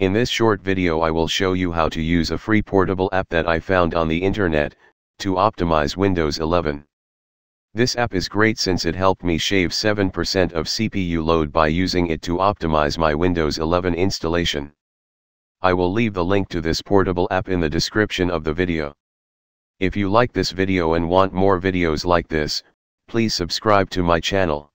In this short video I will show you how to use a free portable app that I found on the internet, to optimize Windows 11. This app is great since it helped me shave 7% of CPU load by using it to optimize my Windows 11 installation. I will leave the link to this portable app in the description of the video. If you like this video and want more videos like this, please subscribe to my channel.